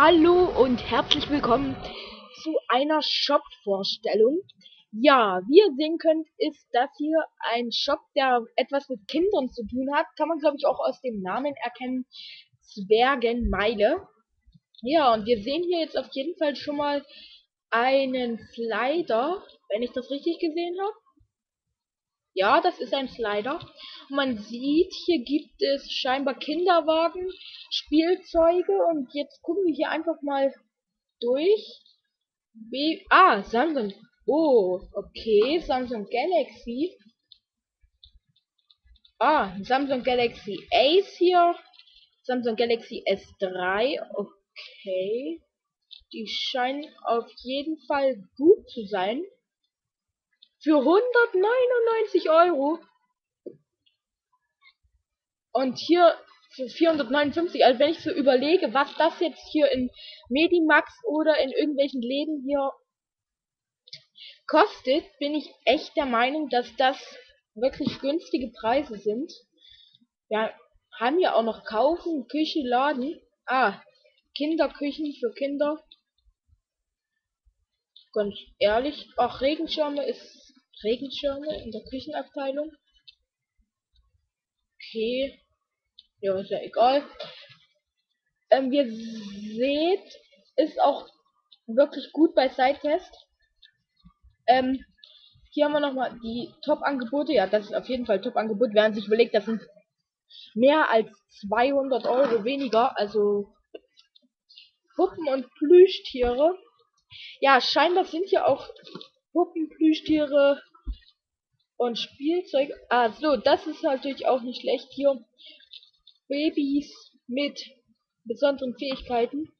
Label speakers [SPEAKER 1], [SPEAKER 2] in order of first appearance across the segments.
[SPEAKER 1] Hallo und herzlich willkommen zu einer Shop-Vorstellung. Ja, wie ihr sehen könnt, ist das hier ein Shop, der etwas mit Kindern zu tun hat. Kann man, glaube ich, auch aus dem Namen erkennen. Zwergenmeile. Ja, und wir sehen hier jetzt auf jeden Fall schon mal einen Slider, wenn ich das richtig gesehen habe. Ja, das ist ein Slider. Man sieht, hier gibt es scheinbar Kinderwagen, Spielzeuge und jetzt gucken wir hier einfach mal durch. B ah, Samsung. Oh, okay, Samsung Galaxy. Ah, Samsung Galaxy Ace hier. Samsung Galaxy S3. Okay. Die scheinen auf jeden Fall gut zu sein. Für 199 Euro. Und hier für 459. Also wenn ich so überlege, was das jetzt hier in Medimax oder in irgendwelchen Läden hier kostet, bin ich echt der Meinung, dass das wirklich günstige Preise sind. Wir haben ja auch noch Kaufen, Küche, Laden. Ah, Kinderküchen für Kinder. Ganz ehrlich, auch Regenschirme ist Regenschirme in der Küchenabteilung. Okay. Ja, ist ja egal. Ähm, wir seht, ist auch wirklich gut bei Sidetest. Ähm, hier haben wir nochmal die Top-Angebote. Ja, das ist auf jeden Fall Top-Angebot. Wer sich überlegt, das sind mehr als 200 Euro weniger. Also Puppen und Plüschtiere. Ja, scheinbar sind hier auch Puppen, Plüschtiere und Spielzeug. Ah, so, das ist natürlich auch nicht schlecht. Hier Babys mit besonderen Fähigkeiten.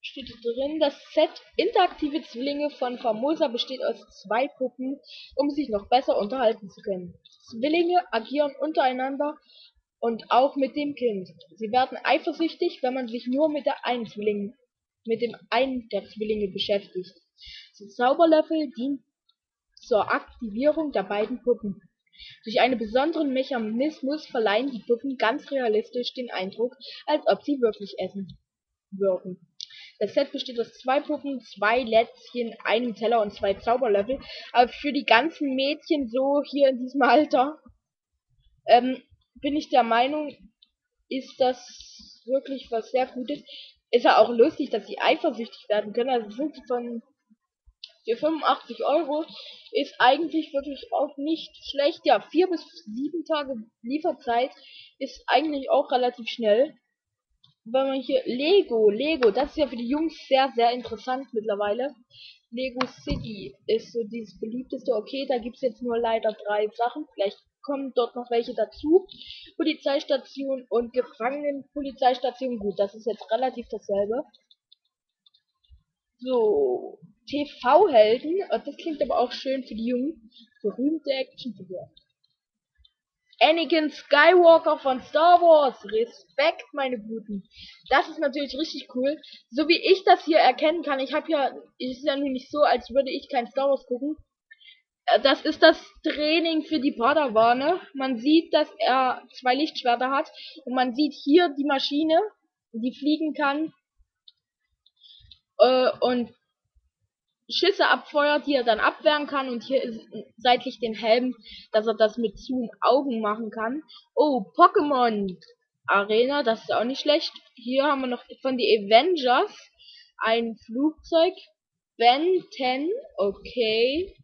[SPEAKER 1] Steht drin, das Set interaktive Zwillinge von Famosa besteht aus zwei Puppen, um sich noch besser unterhalten zu können. Zwillinge agieren untereinander und auch mit dem Kind. Sie werden eifersüchtig, wenn man sich nur mit der einen Zwilling, mit dem einen der Zwillinge beschäftigt. Der Zauberlöffel dient zur Aktivierung der beiden Puppen. Durch einen besonderen Mechanismus verleihen die Puppen ganz realistisch den Eindruck, als ob sie wirklich essen würden. Das Set besteht aus zwei Puppen, zwei Lätzchen, einem Teller und zwei Zauberlöffel. Aber für die ganzen Mädchen so hier in diesem Alter ähm, bin ich der Meinung, ist das wirklich was sehr Gutes. Ist ja auch lustig, dass sie eifersüchtig werden können. Also sind sie von für 85 Euro ist eigentlich wirklich auch nicht schlecht. Ja, vier bis sieben Tage Lieferzeit ist eigentlich auch relativ schnell. Wenn man hier Lego, Lego, das ist ja für die Jungs sehr, sehr interessant mittlerweile. Lego City ist so dieses beliebteste. Okay, da gibt es jetzt nur leider drei Sachen. Vielleicht kommen dort noch welche dazu. Polizeistation und Gefangenenpolizeistation. Gut, das ist jetzt relativ dasselbe. So, TV-Helden. Das klingt aber auch schön für die Jungen. Berühmte Actionfigur. Anakin Skywalker von Star Wars. Respekt, meine Guten. Das ist natürlich richtig cool. So wie ich das hier erkennen kann. Ich habe ja, es ist ja nun nicht so, als würde ich kein Star Wars gucken. Äh, das ist das Training für die Padawane. Man sieht, dass er zwei Lichtschwerter hat. Und man sieht hier die Maschine, die fliegen kann. Äh, und Schüsse abfeuert, die er dann abwehren kann. Und hier ist seitlich den Helm, dass er das mit zu Augen machen kann. Oh, Pokémon Arena, das ist auch nicht schlecht. Hier haben wir noch von die Avengers ein Flugzeug. Ben 10, okay.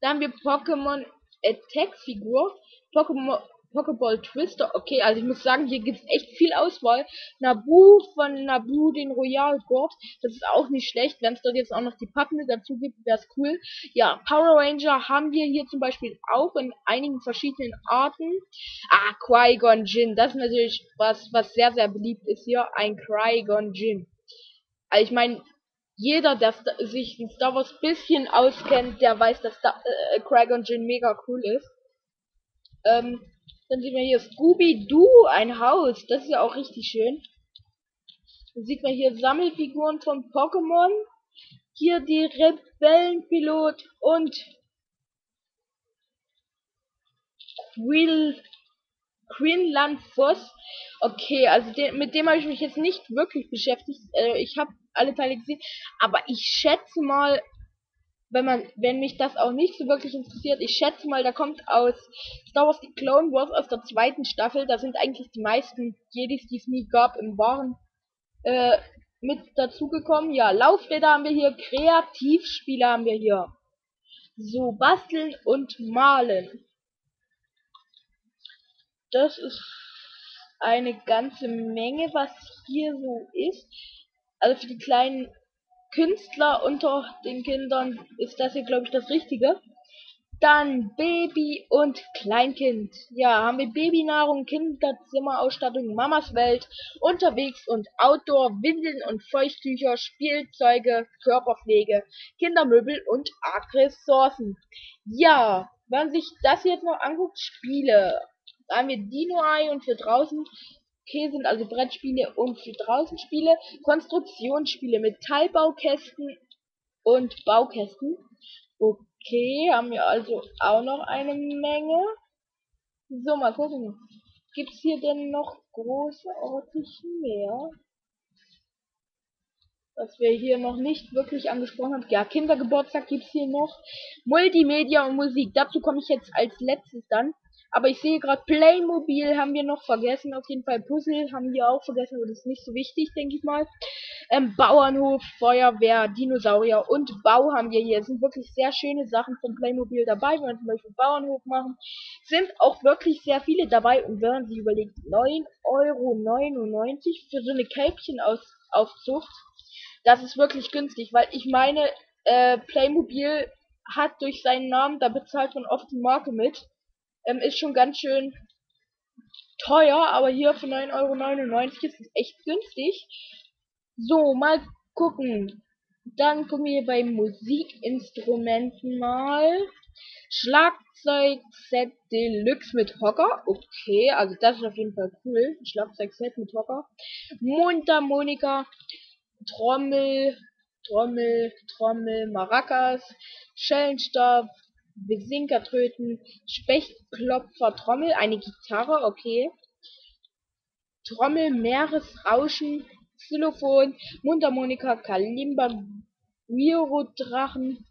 [SPEAKER 1] Dann haben wir Pokémon Attack Figur. Pokémon Pokéball Twister. Okay, also ich muss sagen, hier gibt es echt viel Auswahl. Nabu von Nabu, den Royal Gord. Das ist auch nicht schlecht. Wenn es dort jetzt auch noch die Pappen dazu gibt, wäre es cool. Ja, Power Ranger haben wir hier zum Beispiel auch in einigen verschiedenen Arten. Ah, Qui-Gon Jinn. Das ist natürlich was, was sehr, sehr beliebt ist hier. Ein Qui-Gon Jinn. Also ich meine, jeder, der sich in Star Wars bisschen auskennt, der weiß, dass da, äh, Qui-Gon Jinn mega cool ist. Ähm, dann sieht man hier Scooby-Doo, ein Haus. Das ist ja auch richtig schön. Dann sieht man hier Sammelfiguren von Pokémon. Hier die Rebellenpilot und Quill Greenland Voss. Okay, also den, mit dem habe ich mich jetzt nicht wirklich beschäftigt. Äh, ich habe alle Teile gesehen, aber ich schätze mal, wenn man, wenn mich das auch nicht so wirklich interessiert, ich schätze mal, da kommt aus Star Wars die Clone Wars aus der zweiten Staffel. Da sind eigentlich die meisten Jedis, die es nie gab, im wahren äh, mit dazugekommen. Ja, Laufräder haben wir hier, Kreativspiele haben wir hier. So, basteln und malen. Das ist eine ganze Menge, was hier so ist. Also für die kleinen Künstler unter den Kindern ist das hier, glaube ich, das Richtige. Dann Baby und Kleinkind. Ja, haben wir Babynahrung, Kinderzimmerausstattung, Mamas Welt, unterwegs und Outdoor, Windeln und Feuchttücher, Spielzeuge, Körperpflege, Kindermöbel und Agressourcen. Ja, wenn man sich das jetzt noch anguckt, Spiele. Da haben wir Dino Eye und für draußen Okay, sind also Brettspiele und für draußen Spiele, Konstruktionsspiele, Metallbaukästen und Baukästen. Okay, haben wir also auch noch eine Menge. So, mal gucken. Gibt's hier denn noch großartig mehr? Was wir hier noch nicht wirklich angesprochen haben. Ja, Kindergeburtstag gibt's hier noch. Multimedia und Musik. Dazu komme ich jetzt als letztes dann. Aber ich sehe gerade Playmobil haben wir noch vergessen. Auf jeden Fall Puzzle haben wir auch vergessen, aber das ist nicht so wichtig, denke ich mal. Ähm, Bauernhof, Feuerwehr, Dinosaurier und Bau haben wir hier. Es sind wirklich sehr schöne Sachen von Playmobil dabei. Wenn wir zum Beispiel Bauernhof machen, sind auch wirklich sehr viele dabei. Und wenn man sich überlegt, 9,99 Euro für so eine Kälbchenaufzucht, das ist wirklich günstig, weil ich meine, äh, Playmobil hat durch seinen Namen, da bezahlt man oft die Marke mit. Ähm, ist schon ganz schön teuer, aber hier für 9,99 Euro ist es echt günstig. So, mal gucken. Dann gucken wir bei Musikinstrumenten mal. Schlagzeugset Deluxe mit Hocker. Okay, also das ist auf jeden Fall cool. Schlagzeugset mit Hocker. Mundharmonika, Trommel, Trommel, Trommel, Maracas, Schellenstab, Besinkertröten, Spechtklopfer, Trommel, eine Gitarre, okay. Trommel, Meeresrauschen, Xylophon, Mundharmonika, Kalimba, Virodrachen,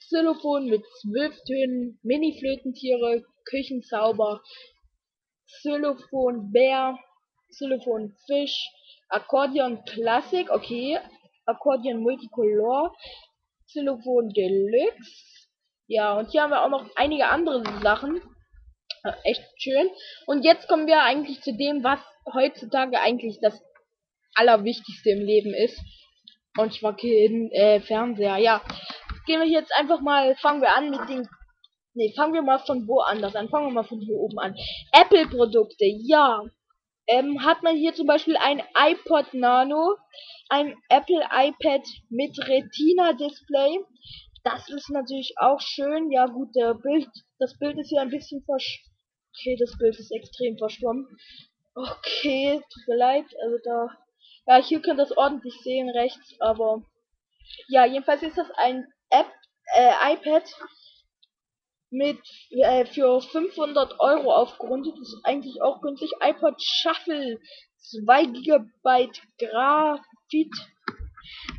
[SPEAKER 1] Xylophon mit zwölf Tönen, Mini-Flötentiere, Küchenzauber, Xylophon Bär, Xylophon Fisch, Akkordeon Classic, okay, Akkordeon Multicolor, Xylophon Deluxe, ja, und hier haben wir auch noch einige andere Sachen. Äh, echt schön. Und jetzt kommen wir eigentlich zu dem, was heutzutage eigentlich das Allerwichtigste im Leben ist. Und zwar den äh, Fernseher. Ja, gehen wir jetzt einfach mal, fangen wir an mit den Ne, fangen wir mal von woanders an. Fangen wir mal von hier oben an. Apple-Produkte, ja. Ähm, hat man hier zum Beispiel ein iPod Nano, ein Apple iPad mit Retina-Display, das ist natürlich auch schön. Ja gut, der Bild, das Bild ist hier ein bisschen versch... Okay, das Bild ist extrem verschwommen. Okay, tut mir leid. Also da... Ja, hier könnt ihr das ordentlich sehen rechts, aber... Ja, jedenfalls ist das ein App, äh, iPad mit äh, für 500 Euro aufgerundet. Das ist eigentlich auch günstig. iPod Shuffle 2 GB Grafit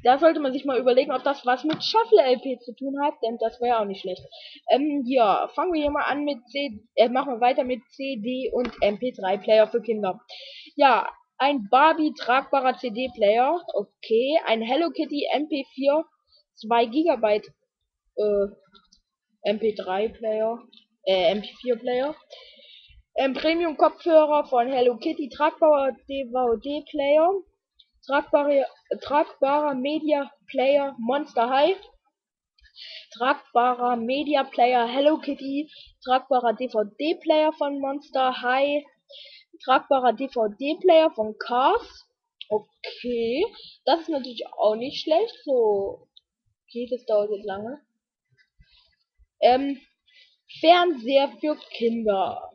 [SPEAKER 1] da sollte man sich mal überlegen, ob das was mit Shuffle LP zu tun hat, denn das wäre auch nicht schlecht. Ähm, ja, fangen wir hier mal an mit C, äh, machen wir weiter mit CD und MP3 Player für Kinder. Ja, ein Barbie tragbarer CD Player, okay, ein Hello Kitty MP4 2 GB äh, MP3 Player, äh, MP4 Player. Ähm, Premium Kopfhörer von Hello Kitty tragbarer DVD Player tragbare, tragbarer Media Player Monster High, tragbarer Media Player Hello Kitty, tragbarer DVD Player von Monster High, tragbarer DVD Player von Cars. Okay, das ist natürlich auch nicht schlecht. So, okay, das dauert jetzt lange. Ähm, Fernseher für Kinder.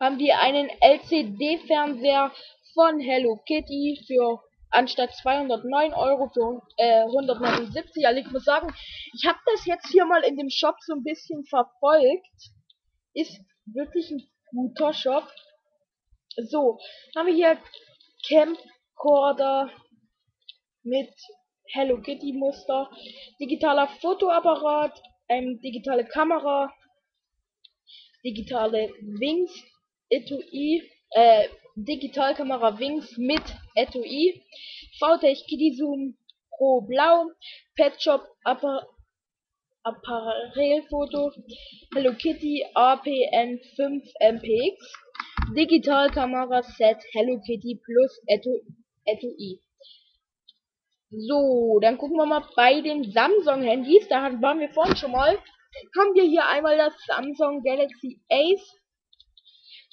[SPEAKER 1] Haben wir einen LCD-Fernseher von Hello Kitty für anstatt 209 Euro für äh, 179. Also ich muss sagen, ich habe das jetzt hier mal in dem Shop so ein bisschen verfolgt. Ist wirklich ein guter Shop. So, haben wir hier Camcorder mit Hello Kitty Muster, digitaler Fotoapparat, ähm, digitale Kamera, digitale Wings, Etui, äh, Digitalkamera Wings mit Etui, VTech Kitty Zoom Pro Blau, Pet Shop Appa Apparelfoto, Hello Kitty APN 5 MPX, Digitalkamera Set Hello Kitty plus Etui. So, dann gucken wir mal bei den Samsung-Handys. Da waren wir vorhin schon mal. Haben wir hier einmal das Samsung Galaxy Ace,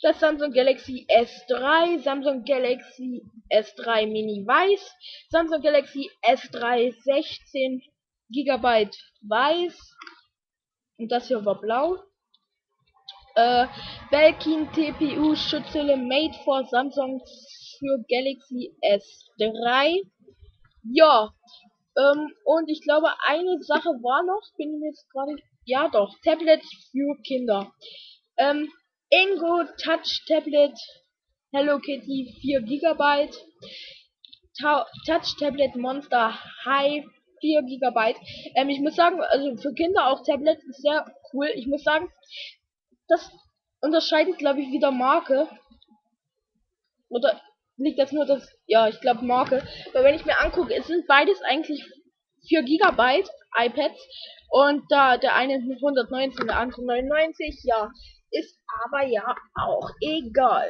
[SPEAKER 1] das Samsung Galaxy S3, Samsung Galaxy S3 Mini Weiß, Samsung Galaxy S3 16 GB Weiß und das hier war blau. Äh, Belkin TPU Schutzhülle made for Samsung für Galaxy S3. Ja, ähm, und ich glaube, eine Sache war noch, bin ich jetzt gerade, ja doch, Tablet für Kinder. Ähm, Ingo Touch Tablet Hello Kitty 4 GB. Touch Tablet Monster High 4 GB. Ähm, ich muss sagen, also für Kinder auch Tablet ist sehr cool. Ich muss sagen, das unterscheidet, glaube ich, wieder Marke. Oder liegt das nur das, ja, ich glaube Marke. Weil wenn ich mir angucke, es sind beides eigentlich 4 GB iPads. Und da der eine 119, der andere 99, ja, ist aber ja auch egal.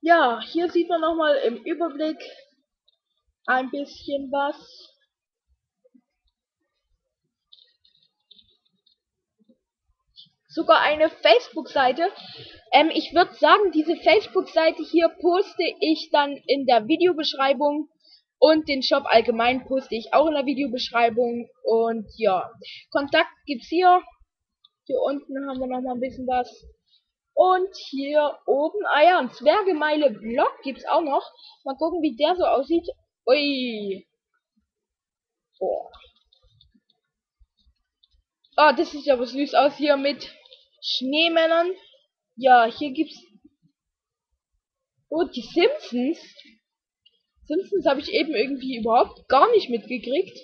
[SPEAKER 1] Ja, hier sieht man nochmal im Überblick ein bisschen was. Sogar eine Facebook-Seite. Ähm, ich würde sagen, diese Facebook-Seite hier poste ich dann in der Videobeschreibung. Und den Shop allgemein poste ich auch in der Videobeschreibung. Und ja, Kontakt gibt's hier. Hier unten haben wir noch mal ein bisschen was. Und hier oben, ah ja, ein Zwergemeile Block gibt's auch noch. Mal gucken, wie der so aussieht. Ui. Boah. Ah, das sieht aber süß aus hier mit Schneemännern. Ja, hier gibt's. Oh, die Simpsons. Simpsons habe ich eben irgendwie überhaupt gar nicht mitgekriegt.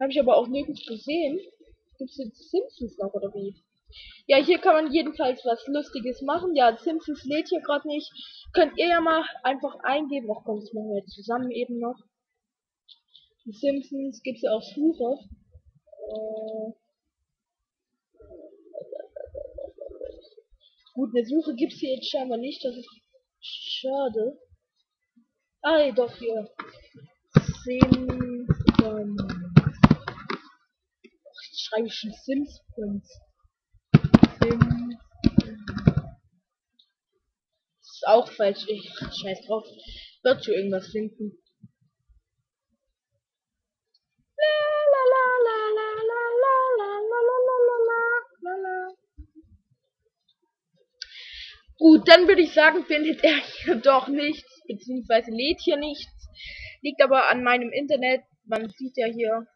[SPEAKER 1] Habe ich aber auch nirgends gesehen. Gibt's jetzt Simpsons noch oder wie? Ja, hier kann man jedenfalls was Lustiges machen. Ja, Simpsons lädt hier gerade nicht. Könnt ihr ja mal einfach eingeben. Ach komm, das machen wir jetzt zusammen eben noch. Die Simpsons gibt's ja auch Suche. Äh Gut, eine Suche gibt's hier jetzt scheinbar nicht. Das ist schade. Ah, doch hier. Simpsons schreibe ich schon Simpsons. Sim ist auch falsch. Ich scheiß drauf. Wird schon irgendwas finden. Gut, dann würde ich sagen, findet er hier doch nichts, beziehungsweise lädt hier nichts. Liegt aber an meinem Internet. Man sieht ja hier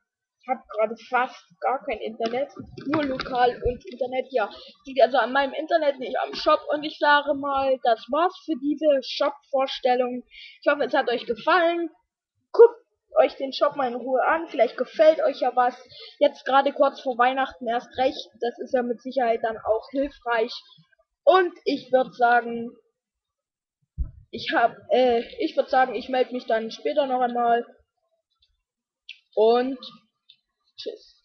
[SPEAKER 1] habe gerade fast gar kein Internet, nur lokal und Internet, ja. Liegt also an meinem Internet, nicht am Shop und ich sage mal, das war's für diese Shop-Vorstellung. Ich hoffe, es hat euch gefallen. Guckt euch den Shop mal in Ruhe an, vielleicht gefällt euch ja was. Jetzt gerade kurz vor Weihnachten erst recht, das ist ja mit Sicherheit dann auch hilfreich. Und ich würde sagen, ich habe, äh, ich würde sagen, ich melde mich dann später noch einmal. Und Tschüss.